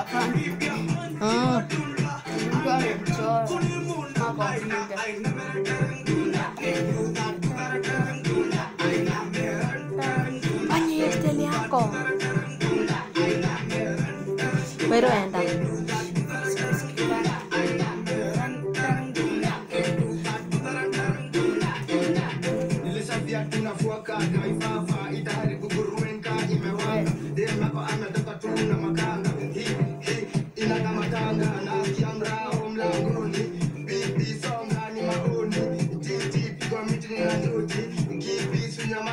Hmm. Enggak lucu. Apa? Ogni stelle ako. Pero enda. Nilishavia tunafuaka kaifafa itaharibu buruenka imewaka demako ametoka tu na makanga Hi, hi,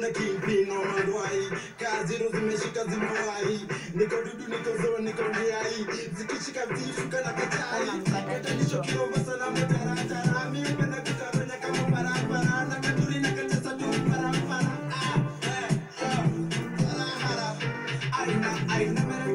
na kingpin no magwai kazi ndo zimeshika zimewahi niko dudu niko zo niko ndiai zikishika vishuka na kachai katanisho kiova salama taratara mi upenda kutabanya kama barabara na katuri na kachesa tu barabara Ah, eh, ah, barabara. aina aina mera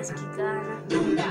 yasikikana